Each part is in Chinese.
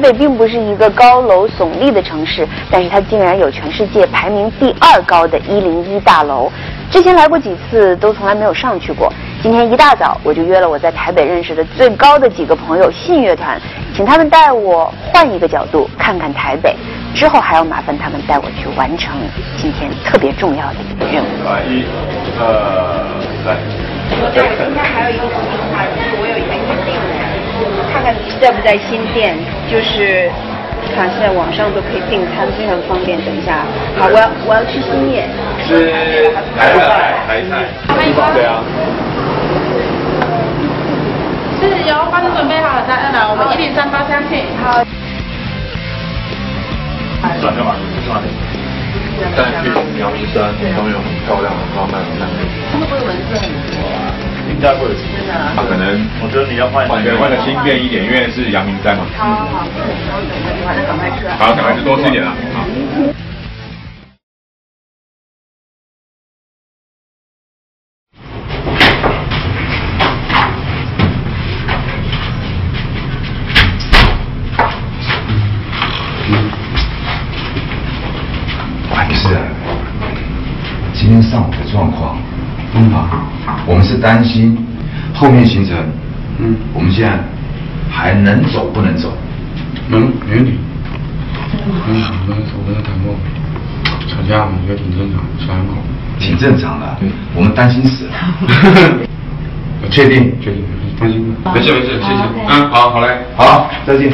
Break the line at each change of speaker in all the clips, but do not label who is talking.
台北并不是一个高楼耸立的城市，但是它竟然有全世界排名第二高的一零一大楼。之前来过几次，都从来没有上去过。今天一大早，我就约了我在台北认识的最高的几个朋友信乐团，请他们带我换一个角度看看台北。之后还要麻烦他们带我去完成今天特别重要的一个任务。
一、二、三。
我今天还有一个计划，就是我有一个预定，看看在不在新店，就是看现在网上都可以订餐，非常方便。等一下，好，我要我要去新店。
是台菜，台菜。对啊。
是有帮你准备好了，在二楼，我们一零三包厢去。好。
转干嘛？转。但去阳明山都有很漂亮的花漫山。
会不会蚊子很多啊？
应该会。真的。他可能，我觉得你要换换个换个轻便一点，因为是阳明山嘛。
好好好，那赶快吃。
好，赶快吃，多吃一点啊。好。
上午的状况，嗯啊，我们是担心后面行程，嗯，我们现在还能走不能走？
能，没问题。嗯，我跟我跟他谈过，吵架嘛，觉得挺正常，小两口。
挺正常的，对我们担心死了。
确定，确定，放心吧。没事没事，谢谢。嗯，好好嘞，
好，再见。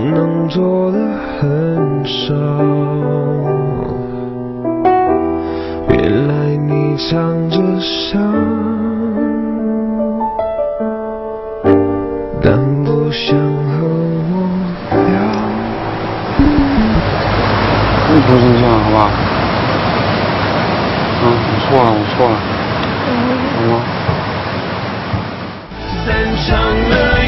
能做的很少。原来你藏着伤，但不想和我聊。
你不生气了，好吧？嗯，我错了，我错了，好吗？
散场了。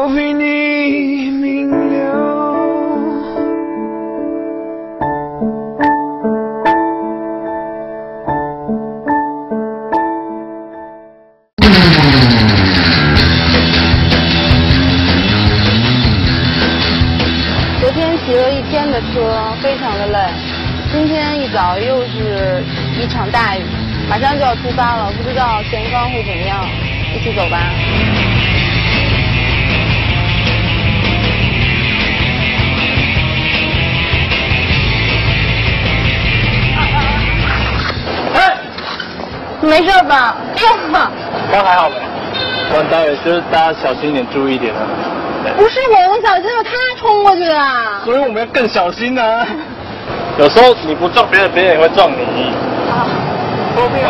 我为你明了
昨天骑了一天的车非常的累。今天一早又是一场大雨马上就要出发了不知道前方会怎么样一起走吧。
没事吧？
刚刚还好呗，那待会就是大家小心一点，注意一点啊。
不是我们小心，是他冲过去的。
所以我们要更小心呢。有时候你不撞别人，别人也会撞你。啊。后面。
老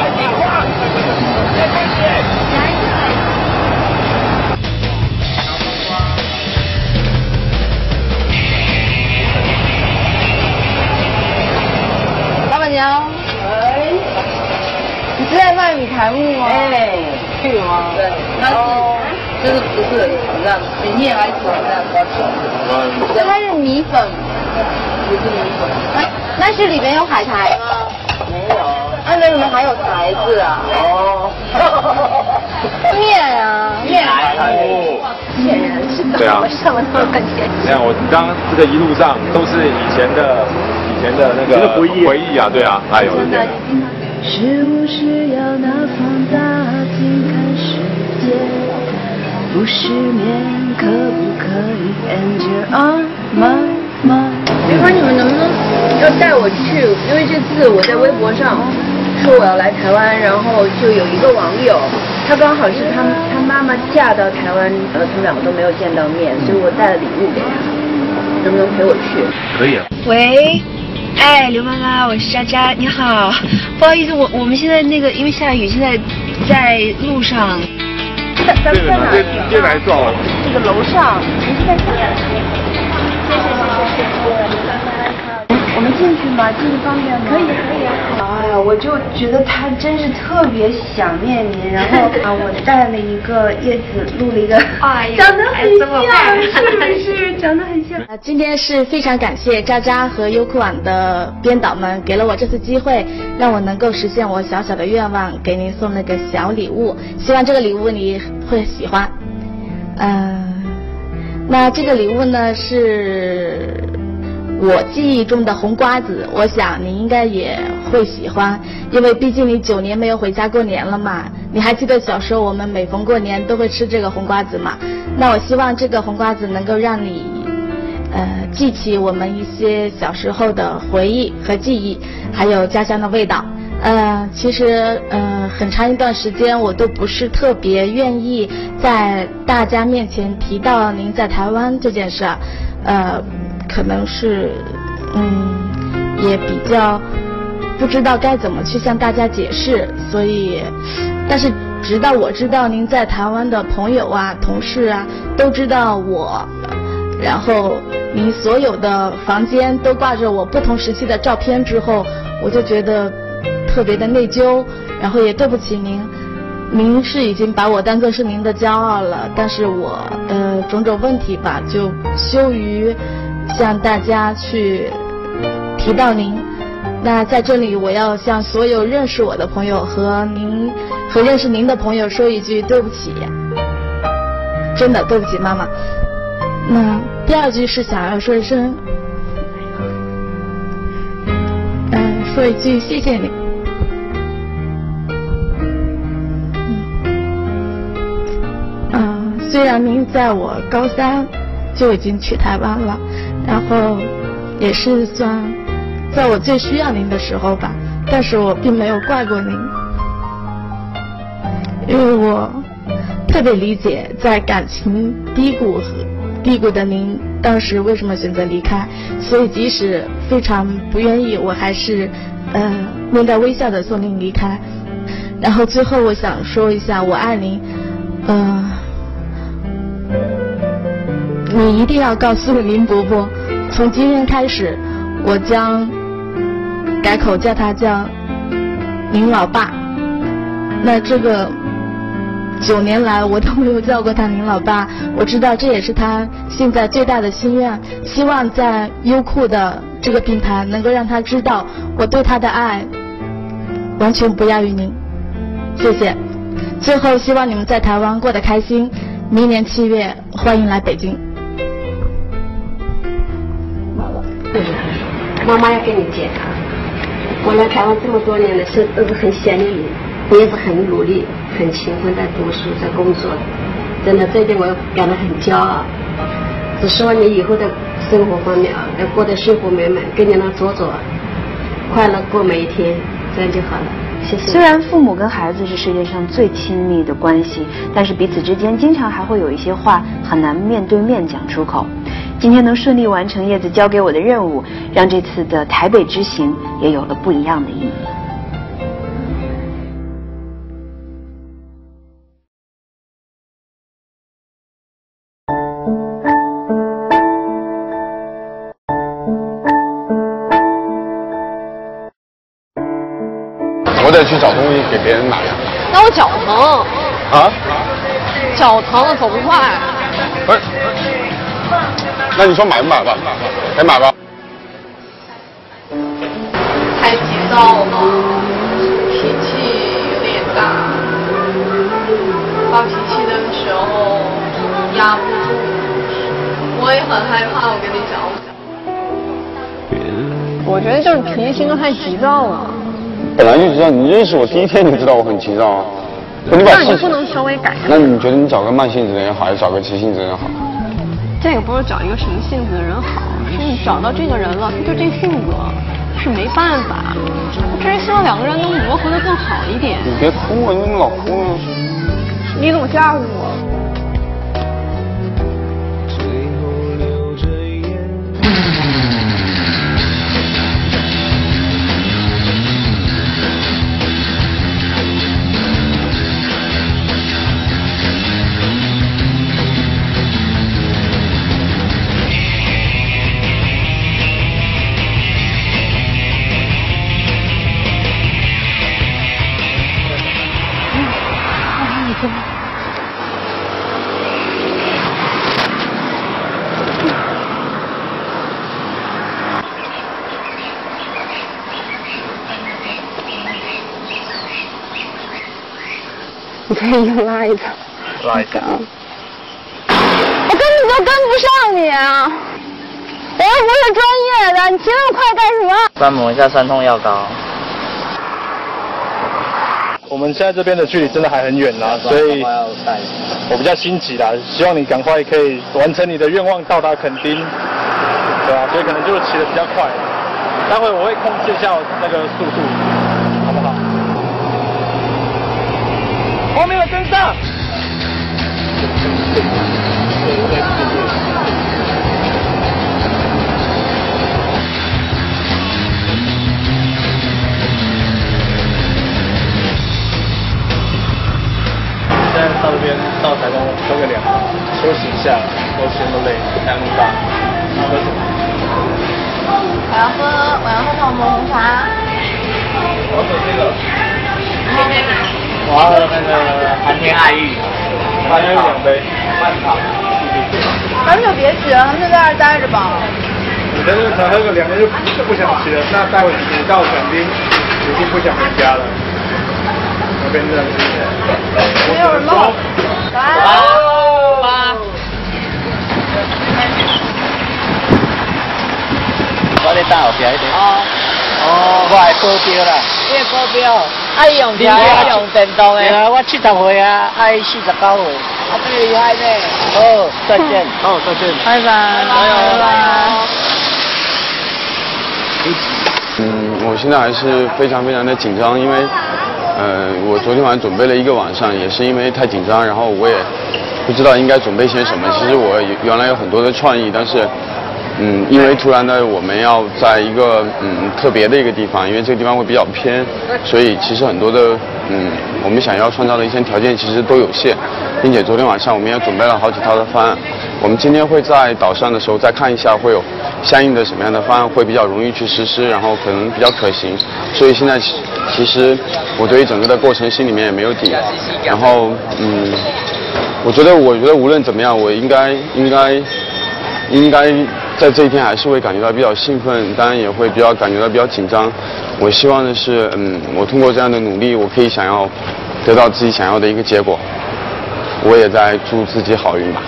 在卖米苔木吗？
哎，去吗？对，那是，就是不是这样，你念还是这样比较久。
它是米粉，
不是米粉。
那那是里面有海苔吗？
没有。
那那里面还有材质啊？哦。面啊，面
苔
木。骗人是的。
对啊。
什么都很钱。
你看我刚这个一路上都是以前的以前的那个回忆回忆啊，对啊，哎呦。是不是要拿放大镜看世界？不失眠可不可以？And you're on my mind。
刘欢，你们能不能要带我去？因为这次我在微博上说我要来台湾，然后就有一个网友，他刚好是他他妈妈嫁到台湾，呃，他们两个都没有见到面，所以我带了礼物给他，能不能陪我去？
可以啊。
喂，哎，刘妈妈，我是佳佳，你好，不好意思，我我们现在那个因为下雨，现在在路上。咱们在哪？
进来坐。
这个楼上，您是在哪？谢谢谢谢谢谢。我们进去吗？进去方便吗？可以可以。哎呀，我就觉得他真是特别想念您，然后啊，我带了一个叶子，录了一个，长得很像，是不是？长得很像。
今天是非常感谢渣渣和优酷网的编导们给了我这次机会，让我能够实现我小小的愿望，给您送了个小礼物，希望这个礼物你会喜欢。嗯，那这个礼物呢是。我记忆中的红瓜子，我想你应该也会喜欢，因为毕竟你九年没有回家过年了嘛。你还记得小时候我们每逢过年都会吃这个红瓜子吗？那我希望这个红瓜子能够让你，呃，记起我们一些小时候的回忆和记忆，还有家乡的味道。呃，其实呃，很长一段时间我都不是特别愿意在大家面前提到您在台湾这件事儿，呃。可能是，嗯，也比较不知道该怎么去向大家解释，所以，但是直到我知道您在台湾的朋友啊、同事啊都知道我，然后您所有的房间都挂着我不同时期的照片之后，我就觉得特别的内疚，然后也对不起您。您是已经把我当做是您的骄傲了，但是我的种种问题吧，就羞于。向大家去提到您，那在这里我要向所有认识我的朋友和您和认识您的朋友说一句对不起，真的对不起妈妈。那第二句是想要说一声，嗯，说一句谢谢你。嗯，虽然您在我高三就已经去台湾了。然后，也是算，在我最需要您的时候吧，但是我并没有怪过您，因为我特别理解在感情低谷和低谷的您当时为什么选择离开，所以即使非常不愿意，我还是呃面带微笑的送您离开。然后最后我想说一下，我爱您，嗯。你一定要告诉林伯伯，从今天开始，我将改口叫他叫您老爸。那这个九年来我都没有叫过他您老爸，我知道这也是他现在最大的心愿。希望在优酷的这个平台能够让他知道我对他的爱完全不亚于您。谢谢。最后希望你们在台湾过得开心。明年七月欢迎来北京。
妈妈要给你讲，我来台湾这么多年了，是都是很想念你，你也是很努力、很勤奋在读书、在工作，真的这点我感到很骄傲。只希望你以后的生活方面啊，要过得幸福美满，跟你那左左快乐过每一天，这样就好了。谢谢。
虽然父母跟孩子是世界上最亲密的关系，但是彼此之间经常还会有一些话很难面对面讲出口。今天能顺利完成叶子交给我的任务，让这次的台北之行也有了不一样的意义。
去找东西给别人买呀。
那我脚疼。
啊？
脚疼了，走不快。
不是。那你说买不买吧？得买吧。
太急躁了，脾气有点大，发脾气的时候压不住，我也很害怕。我跟你讲，
我觉得就是脾气性格太急躁了。
本来就知道，你认识我第一天就知道我很急躁啊。
那你不能稍微改？
那你觉得你找个慢性子的人好，还是找个急性子的人好？
这个不是找一个什么性子的人好，是你找到这个人了，他就这性格是没办法。我只是希望两个人能磨合的更好一点。
你别哭啊，你怎么老哭呢？
你怎么吓唬我？
你 可以拉一次，
拉一次。
我根本就跟不上你啊！我又不是专业的，你骑那么快干什么？
再抹一下酸痛药膏。
我们现在这边的距离真的还很远啦，所以我比较心急啦，希望你赶快可以完成你的愿望，到达垦丁，对吧？所以可能就骑得比较快，待会我会控制一下那个速度，好不好？后面的跟上。现在到这边到台东喝个凉，休息一下，都天都累，太阳大。喝什么？
我要喝，我要喝泡沫红茶。
我喝
那个寒天爱玉。
还有两杯半糖。
咱们就别骑了，咱们就在这儿待着吧。
你在这才喝个两杯就就不想吃了，那待会你到垦丁，已经不想回家了。那边热。
没有人吗？来。
妈。我咧打后边一点。哦。哦，我系保镖啦。你系保镖？爱用电，爱用电动的。啊，我七十岁啊，爱四十九岁。啊，真厉害呢。好，再见。
好，再见。
拜拜。拜拜。
嗯，我现在还是非常非常的紧张，因为，呃，我昨天晚上准备了一个晚上，也是因为太紧张，然后我也不知道应该准备些什么。其实我原来有很多的创意，但是，嗯，因为突然呢，我们要在一个嗯特别的一个地方，因为这个地方会比较偏，所以其实很多的嗯我们想要创造的一些条件其实都有限，并且昨天晚上我们也准备了好几套的方案。我们今天会在岛上的时候再看一下，会有相应的什么样的方案会比较容易去实施，然后可能比较可行。所以现在其其实我对于整个的过程心里面也没有底。然后嗯，我觉得我觉得无论怎么样，我应该应该应该在这一天还是会感觉到比较兴奋，当然也会比较感觉到比较紧张。我希望的是，嗯，我通过这样的努力，我可以想要得到自己想要的一个结果。我也在祝自己好运吧。